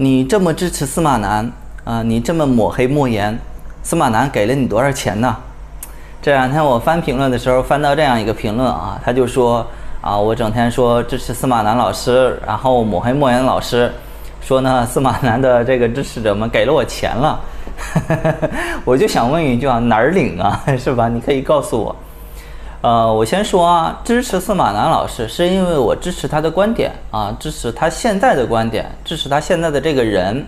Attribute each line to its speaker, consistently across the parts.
Speaker 1: 你这么支持司马南啊、你这么抹黑莫言，司马南给了你多少钱呢？这两天我翻评论的时候，翻到这样一个评论啊，他就说啊，我整天说支持司马南老师，然后抹黑莫言老师，说呢司马南的这个支持者们给了我钱了，我就想问一句啊，哪儿领啊，是吧？你可以告诉我。呃，我先说啊，支持司马南老师是因为我支持他的观点啊，支持他现在的观点，支持他现在的这个人。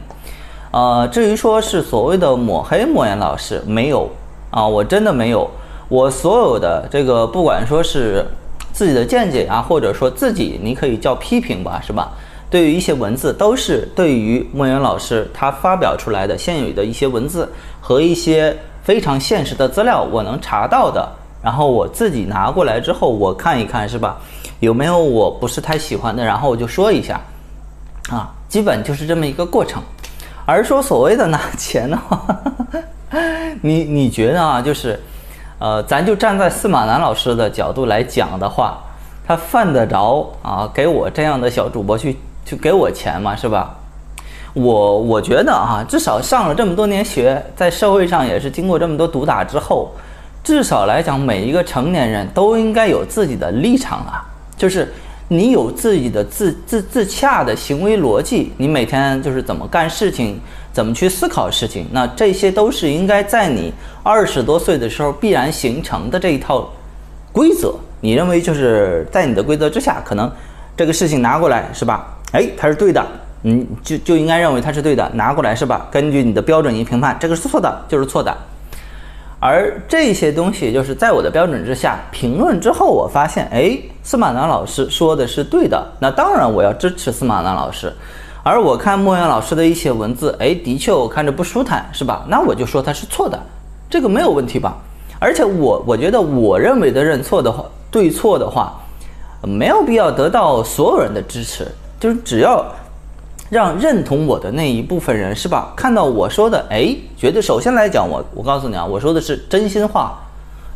Speaker 1: 呃，至于说是所谓的抹黑莫言老师，没有啊，我真的没有。我所有的这个，不管说是自己的见解啊，或者说自己，你可以叫批评吧，是吧？对于一些文字，都是对于莫言老师他发表出来的现有的一些文字和一些非常现实的资料，我能查到的，然后我自己拿过来之后，我看一看，是吧？有没有我不是太喜欢的，然后我就说一下，啊，基本就是这么一个过程。而说所谓的拿钱的话，你你觉得啊，就是，呃，咱就站在司马南老师的角度来讲的话，他犯得着啊给我这样的小主播去去给我钱吗？是吧？我我觉得啊，至少上了这么多年学，在社会上也是经过这么多毒打之后，至少来讲，每一个成年人都应该有自己的立场啊，就是你有自己的自自自洽的行为逻辑，你每天就是怎么干事情，怎么去思考事情，那这些都是应该在你二十多岁的时候必然形成的这一套规则。你认为就是在你的规则之下，可能这个事情拿过来是吧？哎，它是对的，嗯，就就应该认为它是对的，拿过来是吧？根据你的标准一评判，这个是错的，就是错的。而这些东西就是在我的标准之下评论之后，我发现，哎，司马南老师说的是对的，那当然我要支持司马南老师。而我看莫言老师的一些文字，哎，的确我看着不舒坦，是吧？那我就说他是错的，这个没有问题吧？而且我我觉得我认为的认错的话，对错的话，没有必要得到所有人的支持，就是只要。让认同我的那一部分人是吧？看到我说的，哎，觉得首先来讲，我我告诉你啊，我说的是真心话，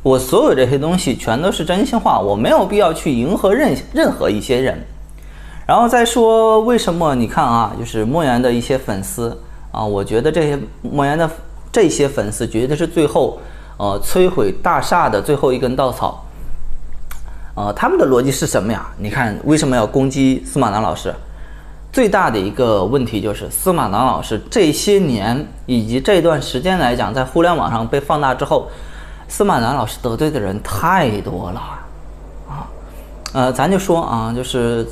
Speaker 1: 我所有这些东西全都是真心话，我没有必要去迎合任任何一些人。然后再说为什么？你看啊，就是莫言的一些粉丝啊，我觉得这些莫言的这些粉丝绝对是最后呃摧毁大厦的最后一根稻草。呃，他们的逻辑是什么呀？你看为什么要攻击司马南老师？最大的一个问题就是司马南老师这些年以及这段时间来讲，在互联网上被放大之后，司马南老师得罪的人太多了，啊，呃，咱就说啊，就是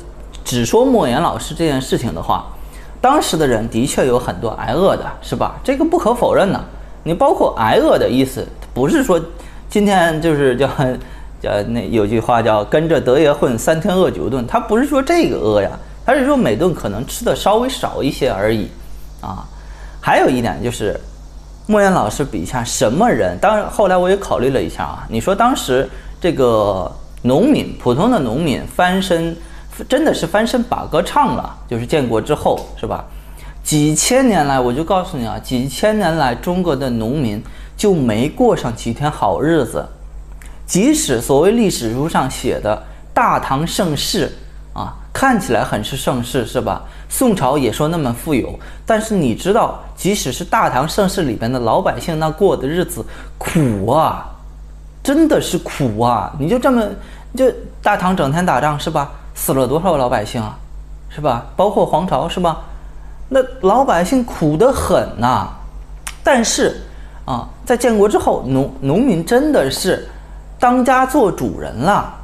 Speaker 1: 只说莫言老师这件事情的话，当时的人的确有很多挨饿的，是吧？这个不可否认呢。你包括挨饿的意思，不是说今天就是叫叫那有句话叫跟着德爷混，三天饿九顿，他不是说这个饿呀。还是说每顿可能吃的稍微少一些而已，啊，还有一点就是，莫言老师笔下什么人？当然后来我也考虑了一下啊，你说当时这个农民，普通的农民翻身，真的是翻身把歌唱了，就是建国之后是吧？几千年来，我就告诉你啊，几千年来中国的农民就没过上几天好日子，即使所谓历史书上写的大唐盛世。看起来很是盛世，是吧？宋朝也说那么富有，但是你知道，即使是大唐盛世里边的老百姓，那过的日子苦啊，真的是苦啊！你就这么，就大唐整天打仗，是吧？死了多少老百姓啊，是吧？包括黄巢，是吧？那老百姓苦得很呐。但是啊，在建国之后，农农民真的是当家做主人了。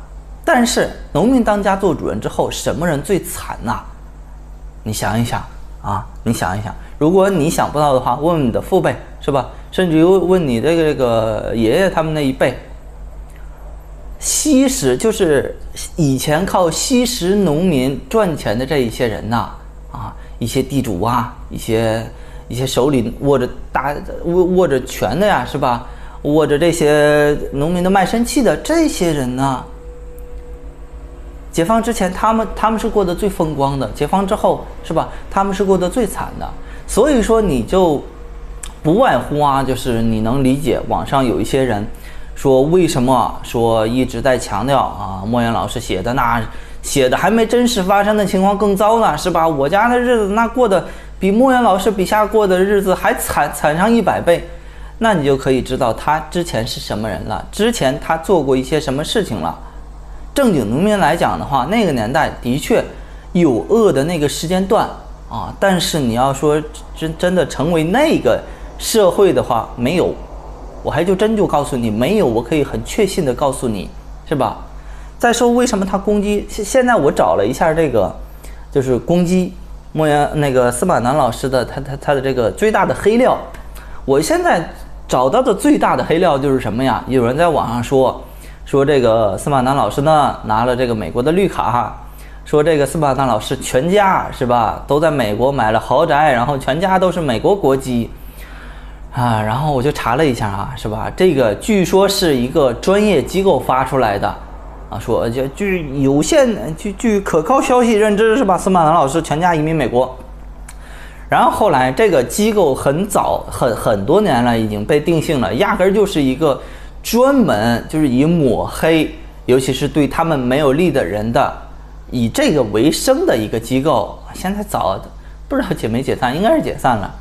Speaker 1: 但是农民当家做主人之后，什么人最惨呐？你想一想啊，你想一想，如果你想不到的话，问问你的父辈是吧？甚至于问你这个这个爷爷他们那一辈，吸食就是以前靠吸食农民赚钱的这一些人呐，啊，一些地主啊，一些一些手里握着大握握着权的呀，是吧？握着这些农民的卖身契的这些人呢？解放之前，他们他们是过得最风光的；解放之后，是吧？他们是过得最惨的。所以说，你就不外乎啊，就是你能理解网上有一些人说，为什么说一直在强调啊？莫言老师写的那写的还没真实发生的情况更糟呢，是吧？我家的日子那过得比莫言老师笔下过的日子还惨惨上一百倍，那你就可以知道他之前是什么人了，之前他做过一些什么事情了。正经农民来讲的话，那个年代的确有恶的那个时间段啊，但是你要说真真的成为那个社会的话，没有，我还就真就告诉你没有，我可以很确信的告诉你，是吧？再说为什么他攻击？现现在我找了一下这个，就是攻击莫言那个司马南老师的他他他的这个最大的黑料，我现在找到的最大的黑料就是什么呀？有人在网上说。说这个司马南老师呢拿了这个美国的绿卡，说这个司马南老师全家是吧都在美国买了豪宅，然后全家都是美国国籍啊。然后我就查了一下啊，是吧？这个据说是一个专业机构发出来的啊，说就据有限据据可靠消息认知是吧？司马南老师全家移民美国。然后后来这个机构很早很很多年了已经被定性了，压根儿就是一个。专门就是以抹黑，尤其是对他们没有利的人的，以这个为生的一个机构，现在早不知道解没解散，应该是解散了。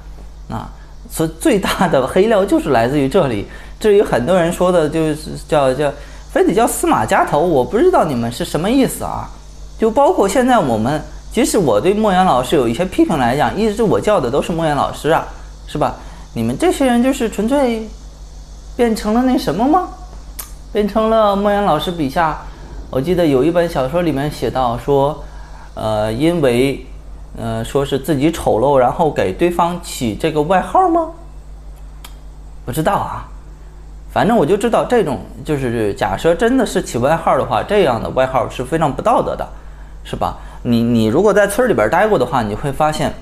Speaker 1: 啊，所以最大的黑料就是来自于这里。至于很多人说的，就是叫叫非得叫司马家头，我不知道你们是什么意思啊？就包括现在我们，即使我对莫言老师有一些批评来讲，一直我叫的都是莫言老师啊，是吧？你们这些人就是纯粹。变成了那什么吗？变成了莫言老师笔下，我记得有一本小说里面写到说，呃，因为，呃，说是自己丑陋，然后给对方起这个外号吗？不知道啊，反正我就知道这种就是假设真的是起外号的话，这样的外号是非常不道德的，是吧？你你如果在村里边待过的话，你会发现，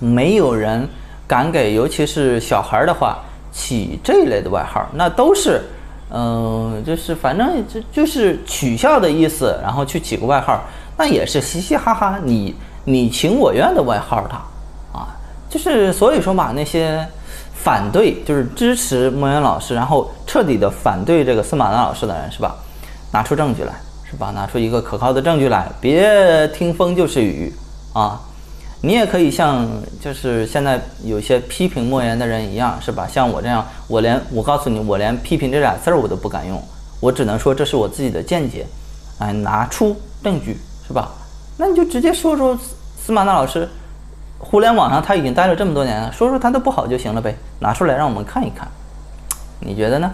Speaker 1: 没有人敢给，尤其是小孩的话。起这一类的外号，那都是，嗯，就是反正就就是取笑的意思，然后去起个外号，那也是嘻嘻哈哈，你你情我愿的外号，他啊，就是所以说嘛，那些反对就是支持莫言老师，然后彻底的反对这个司马南老师的人，是吧？拿出证据来，是吧？拿出一个可靠的证据来，别听风就是雨啊。你也可以像就是现在有些批评莫言的人一样，是吧？像我这样，我连我告诉你，我连批评这俩字儿我都不敢用，我只能说这是我自己的见解，哎，拿出证据，是吧？那你就直接说说司马南老师，互联网上他已经待了这么多年了，说说他的不好就行了呗，拿出来让我们看一看，你觉得呢？